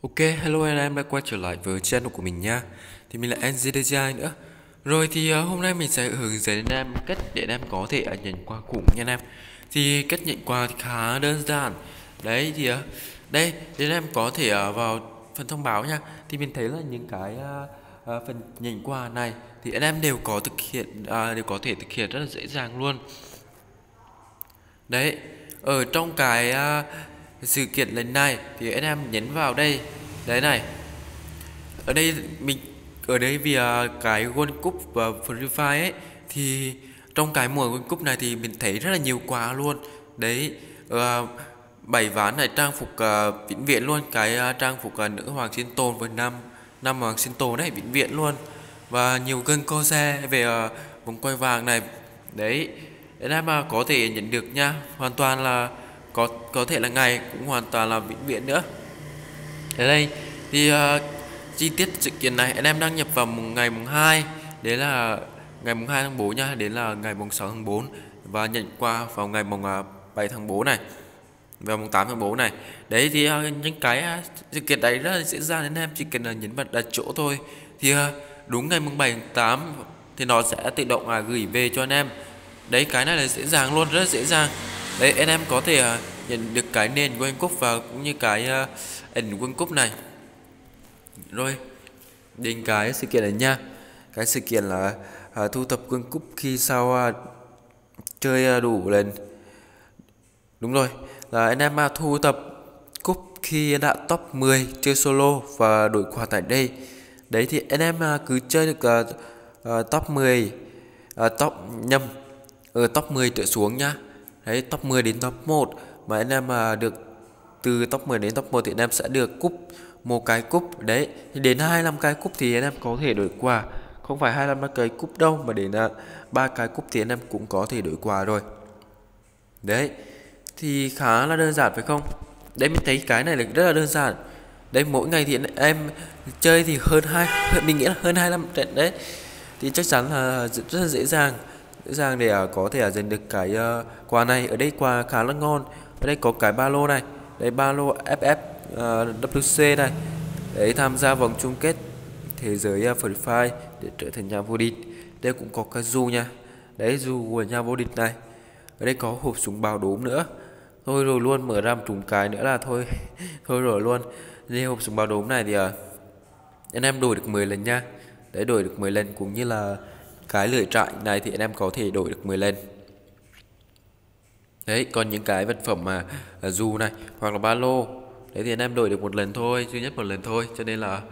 Ok, hello anh em đã quay trở lại với channel của mình nha. Thì mình là NZDJ nữa. Rồi thì uh, hôm nay mình sẽ hướng dẫn anh em cách để anh em có thể uh, nhận quà khủng nha anh em. Thì cách nhận quà thì khá đơn giản. Đấy thì uh, đây, để anh em có thể uh, vào phần thông báo nha. Thì mình thấy là những cái uh, uh, phần nhận quà này Thì anh em đều có thực hiện, uh, đều có thể thực hiện rất là dễ dàng luôn. Đấy, ở trong cái uh, sự kiện lần này thì anh em nhấn vào đây. Đấy này. Ở đây mình ở đây vì à, cái World Cup và Free Fire ấy thì trong cái mùa World Cup này thì mình thấy rất là nhiều quà luôn. Đấy uh, bảy ván này trang phục uh, vĩnh viễn luôn. Cái uh, trang phục uh, nữ hoàng sinh tồn với năm năm hoàng sinh tồn đấy vĩnh viễn luôn. Và nhiều gân co xe về uh, vòng quay vàng này. Đấy anh em mà có thể nhận được nha. Hoàn toàn là có có thể là ngày cũng hoàn toàn là vĩnh viễn nữa. Ở đây thì uh, chi tiết sự kiện này anh em đăng nhập vào mùng ngày mùng 2 đấy là ngày mùng 2 tháng 4 nha đến là ngày mùng 6 tháng 4 và nhận qua vào ngày mùng ờ, 7 tháng 4 này vào mùng 8 tháng 4 này. Đấy thì uh, những cái uh, sự kiện đấy rất là diễn ra đến em chỉ cần là nhấn vào đặt chỗ thôi. Thì uh, đúng ngày mùng 7 tháng 8 thì nó sẽ tự động uh, gửi về cho anh em. Đấy cái này là dễ dàng luôn rất dễ dàng đấy anh em có thể uh, nhận được cái nền World Cup và cũng như cái uh, ảnh World Cup này. Rồi đến cái sự kiện này nha. Cái sự kiện là uh, thu thập World Cup khi sau uh, chơi uh, đủ lần. Đúng rồi là anh em uh, thu thập cúp khi đã top 10 chơi solo và đổi quà tại đây. Đấy thì anh em uh, cứ chơi được uh, uh, top 10 uh, top nhầm ở ờ, top 10 trở xuống nhá đấy, top 10 đến top 1 mà anh em mà được, từ top 10 đến top 1 thì anh em sẽ được cúp một cái cúp. Đấy thì đến 25 cái cúp thì anh em có thể đổi quà không phải 25 cái cúp đâu, mà đến à, ba cái cúp thì anh em cũng có thể đổi quà rồi. Đấy, thì khá là đơn giản phải không? Đấy, mình thấy cái này là rất là đơn giản. Đấy, mỗi ngày thì em chơi thì hơn hai, mình nghĩ là hơn 25 trận đấy. Thì chắc chắn là rất là dễ dàng dễ dàng để à, có thể à, giành được cái ờ, quà này. Ở đây quà khá là ngon. Ở đây có cái ba lô này. Đây ba lô FF ờ, WC này. Để tham gia vòng chung kết thế giới à, Free Fire để trở thành nhà vô địch. Đây cũng có cái dù nha. Đấy dù của nhà vô địch này. Ở đây có hộp súng bao đốm nữa. Thôi rồi luôn mở ra một trùng cái nữa là thôi. Thôi rồi luôn. Đây hộp súng bao đốm này thì à, anh em đổi được 10 lần nha. Đấy đổi được 10 lần cũng như là cái lưỡi trại này thì anh em có thể đổi được 10 lần. Đấy còn những cái vật phẩm mà à, dù này hoặc là ba lô đấy thì anh em đổi được một lần thôi duy nhất một lần thôi cho nên là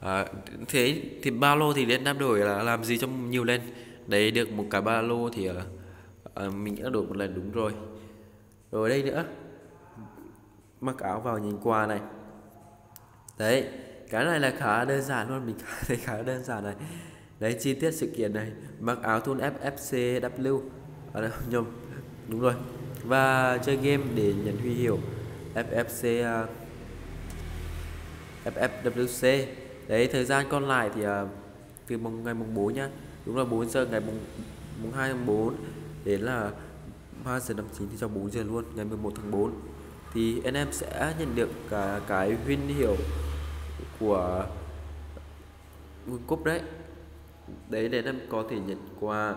à, thế thì ba lô thì anh em đổi là làm gì cho nhiều lên đấy được một cái ba lô thì à, à, mình đã đổi một lần đúng rồi. Rồi đây nữa. Mặc áo vào nhìn qua này. Đấy cái này là khá đơn giản luôn mình thấy khá đơn giản này đấy chi tiết sự kiện này. Mặc áo thun FFCW à, nhầm. Đúng rồi. Và chơi game để nhận huy hiệu FFC uh, à, FFWC đấy thời gian còn lại thì uh, từ mùng ngày mùng 4 nhá. Đúng là 4 giờ ngày mùng mùng 2 tháng 4 đến là 3 giờ 59 thì cho 4 giờ luôn ngày 11 tháng 4 thì anh em sẽ nhận được cả cái huy hiệu của World Cup đấy đấy để em có thể nhận qua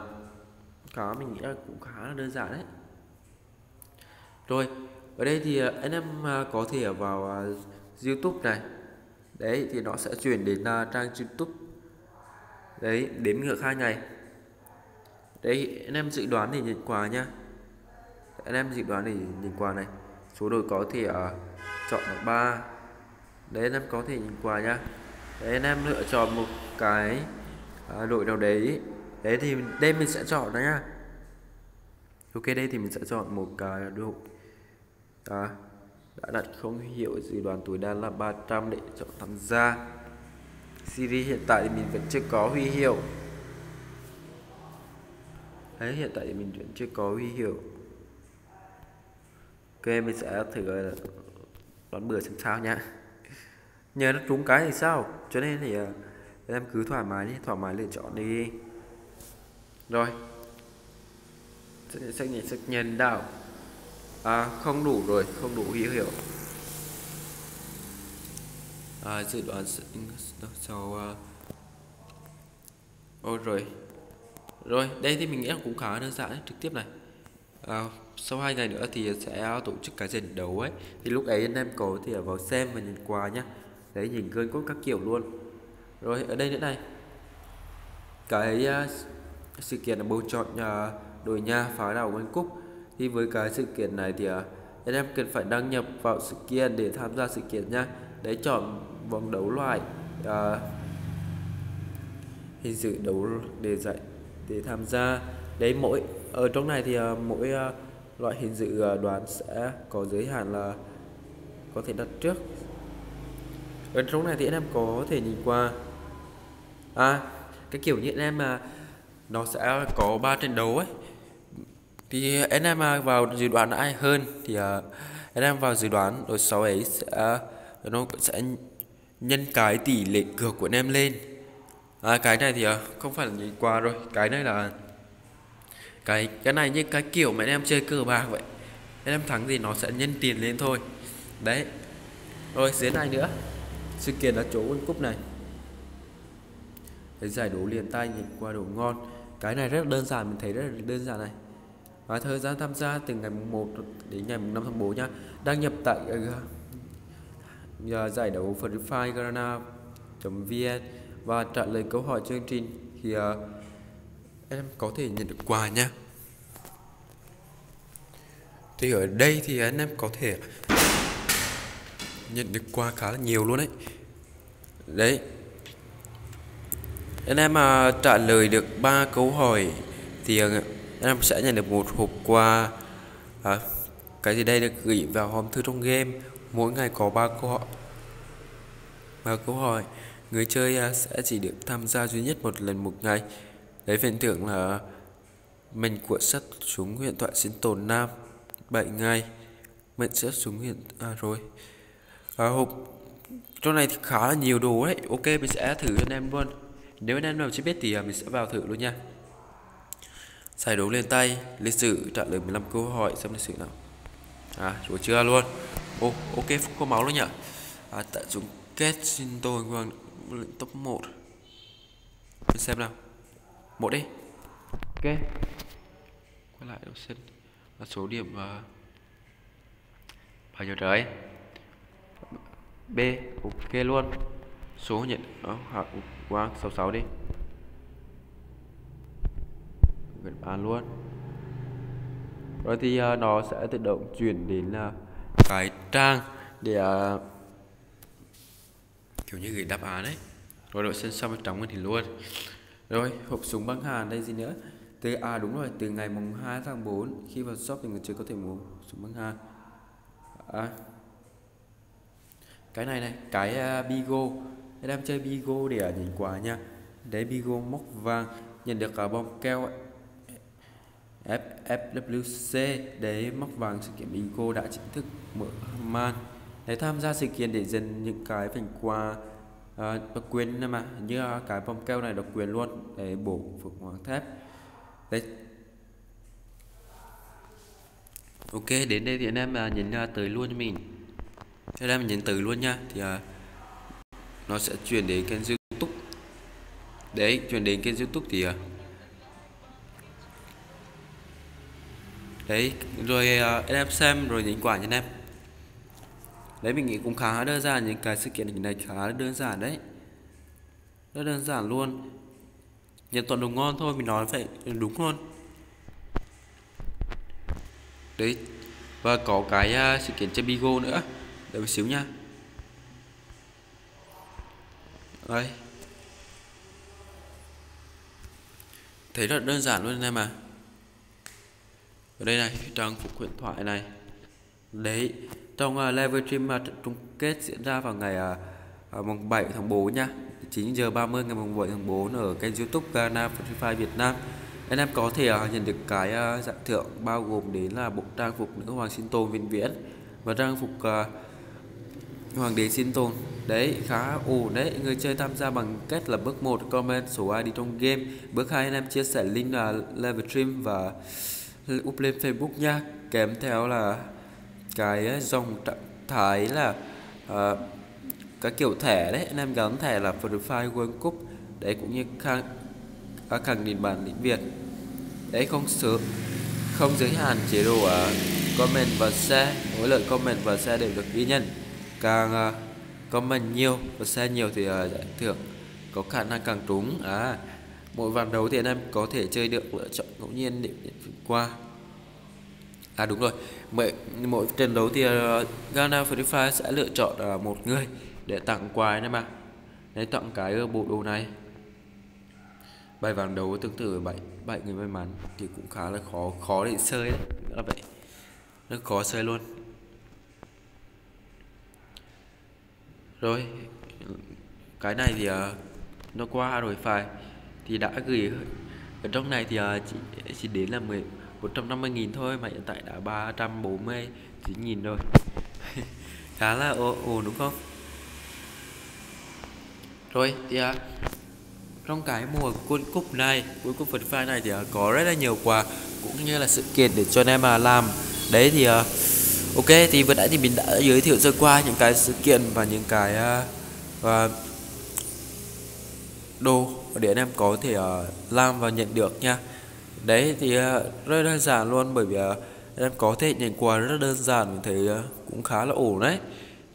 có mình nghĩ là cũng khá là đơn giản đấy. Rồi ở đây thì à, anh em à, có thể vào à, YouTube này. Đấy thì nó sẽ chuyển đến trang YouTube. Đấy đếm ngược hai ngày. Đấy anh em dự đoán thì nhận quà nhá anh em dự đoán thì nhận quà này. Số đội có thể uh, chọn là ba. Đấy anh em có thể nhận quà nhá đấy anh em lựa chọn một cái à, đội nào đấy. Đấy thì đây mình sẽ chọn đó nha. Ok đây thì mình sẽ chọn một cái đội. À, đã đặt không hiệu dự đoán tuổi đa là 300 để chọn tham gia. Series hiện tại thì mình vẫn chưa có huy hiệu. Đấy hiện tại thì mình vẫn chưa có huy hiệu. Ok mình sẽ thử ờ, đoán bừa xem sao nhá nhờ nó trúng cái thì sao? Cho nên thì ờ, à, em cứ thoải mái đi thoải mái lựa chọn đi. Rồi. Xác nhận xác nhận đạo à không đủ rồi không đủ hiểu hiểu. à, dự đoán sau uh, à? ôi rồi. Rồi đây thì mình nghĩ là cũng khá đơn giản trực tiếp này. À, sau hai ngày nữa thì sẽ tổ chức cái trận đấu ấy. Thì lúc ấy anh em có thể vào xem và nhìn qua nhá. Đấy nhìn cơn cốt các kiểu luôn rồi ở đây nữa này. Cái uh, sự kiện là bầu chọn uh, đội nhà phá đảo World Cup. Thì với cái sự kiện này thì à, uh, anh em cần phải đăng nhập vào sự kiện để tham gia sự kiện nha. Để chọn vòng đấu loại uh, hình sự đấu để dạy để tham gia. Đấy mỗi ở trong này thì uh, mỗi uh, loại hình dự uh, đoán sẽ có giới hạn là có thể đặt trước. Ở trong này thì anh em có thể nhìn qua à cái kiểu như em mà nó sẽ có ba trận đấu ấy. Thì anh em mà vào dự đoán ai hơn thì uh, anh em vào dự đoán rồi sau ấy sẽ à, nó sẽ nhân cái tỷ lệ cược của anh em lên. À, cái này thì uh, không phải là nhìn qua rồi cái này là cái cái này như cái kiểu mà anh em chơi cờ bạc vậy. Anh em thắng thì nó sẽ nhân tiền lên thôi. Đấy. Rồi dưới này nữa. Sự kiện là chỗ World Cup này cái giải đấu liền tay nhìn qua đồ ngon. Cái này rất là đơn giản mình thấy rất là đơn giản này. Và thời gian tham gia từ ngày 1 đến ngày 5 tháng 4 nha đăng nhập tại uh, giải đấu Free Fire Garana.vn và trả lời câu hỏi chương trình thì uh, em có thể nhận được quà nha thì ở đây thì anh em có thể nhận được quà khá là nhiều luôn đấy. Đấy anh em mà trả lời được ba câu hỏi thì ờ, anh em sẽ nhận được một hộp quà. À, cái gì đây được gửi vào hòm thư trong game. Mỗi ngày có ba câu hỏi ba câu hỏi. Người chơi à, sẽ chỉ được tham gia duy nhất một lần một ngày. Đấy phần thưởng là mình của sắt súng huyện thoại sinh tồn nam 7 ngày. Mệnh sắt súng huyện à rồi. À, hộp trong này thì khá là nhiều đồ đấy ok mình sẽ thử cho anh em luôn nếu anh em nào chưa biết thì à, mình sẽ vào thử luôn nha. Giải đấu lên tay lịch sử trả lời 15 câu hỏi xem lịch sử nào. À chúa chưa luôn. Ô ok phúc có máu luôn nhỉ? À, tại dùng kết xin tôi vâng top 1 mình xem nào. Một đi. Ok. Quay lại đầu sân Là số điểm uh, bao nhiêu trời B ok luôn số nhận đó học qua 66 đi. Gần ba luôn. Rồi thì uh, nó sẽ tự động chuyển đến uh, cái trang để uh, kiểu như gửi đáp án đấy rồi đội sân xong trong thì luôn. Rồi hộp súng băng hàn đây gì nữa? Từ à đúng rồi từ ngày mùng 2 tháng 4 khi vào shop thì người chơi có thể mua súng băng hàn à, cái này này cái uh, bigo anh em chơi bigo để nhìn quà nha. Để bigo móc vàng nhận được cả bom keo ffwc để móc vàng sự kiện bigo đã chính thức mở màn để tham gia sự kiện để dần những cái phần quà à, độc quyền mà như cái bom keo này độc quyền luôn. Để bổ phượng hoàng thép. Đấy. Ok đến đây thì anh em uh, nhìn uh, tới luôn cho mình. Anh em nhìn từ luôn nha. Thì uh, nó sẽ chuyển đến kênh youtube. Đấy chuyển đến kênh youtube thì à. đấy rồi uh, anh em xem rồi nhấn quả nha em. Đấy mình nghĩ cũng khá đơn giản những cái sự kiện này khá đơn giản đấy. Rất đơn giản luôn. Nhận toàn đồ ngon thôi mình nói vậy đúng luôn. Đấy và có cái uh, sự kiện chơi bigo nữa. Đợi một xíu nha. Đây thấy rất đơn giản luôn em mà. Ở đây này trang phục huyền thoại này. Đấy trong à, uh, live stream uh, à, chung kết diễn ra vào ngày uh, mùng 7 tháng 4 nha. 9 giờ 30 ngày mùng 7 tháng 4 ở kênh youtube Ghana Free Việt Nam. Anh em có thể uh, nhận được cái uh, giải thưởng bao gồm đến là bộ trang phục nữ hoàng sinh tồn vĩnh viễn và trang phục uh, hoàng đế sinh tồn. Đấy khá ổn đấy. Người chơi tham gia bằng cách là bước 1 comment số ID trong game. Bước 2 anh em chia sẻ link là live stream và up lên Facebook nha. Kèm theo là cái ờ, dòng trạng thái là uh, các kiểu thẻ đấy. Anh em gắn thẻ là profile World Cup. Đấy cũng như khang các khẳng định bản lĩnh Việt. Đấy không sớm không giới hạn chế độ uh, comment và share. Mỗi lượt comment và share đều được ghi nhận càng à, uh, comment nhiều và share nhiều thì uh, giải thưởng có khả năng càng trúng. À mỗi ván đấu thì anh em có thể chơi được lựa chọn ngẫu nhiên để, để qua. À đúng rồi. Mỗi mỗi trận đấu thì uh, Ghana Free Fire sẽ lựa chọn uh, một người để tặng quà anh em ạ. Để tặng cái bộ đồ này. Bài ván đấu tương tự bảy bảy người may mắn thì cũng khá là khó khó để chơi đấy là vậy. Rất khó chơi luôn. Rồi cái này thì uh, nó qua rồi phải. Thì đã gửi ở trong này thì uh, chỉ chỉ đến là 10 150 nghìn thôi mà hiện tại đã 349 nghìn rồi khá là ổn đúng không? Rồi thì uh, trong cái mùa quân cúp này quân cúp phần Fire này thì uh, có rất là nhiều quà cũng như là sự kiện để cho anh em mà làm. Đấy thì uh, ok thì vừa nãy thì mình đã giới thiệu sơ qua những cái sự kiện và những cái uh, và đồ để anh em có thể uh, làm và nhận được nha. Đấy thì uh, rất đơn giản luôn bởi vì uh, anh em có thể nhận quà rất đơn giản mình thấy uh, cũng khá là ổn đấy.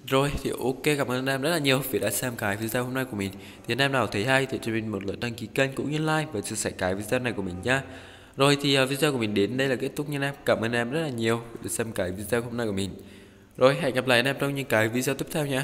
Rồi thì ok cảm ơn anh em rất là nhiều vì đã xem cái video hôm nay của mình. Thì anh em nào thấy hay thì cho mình một lượt đăng ký kênh cũng như like và chia sẻ cái video này của mình nhá rồi thì à, video của mình đến đây là kết thúc nha em. Cảm ơn em rất là nhiều để xem cái video hôm nay của mình. Rồi, hẹn gặp lại anh em trong những cái video tiếp theo nhé.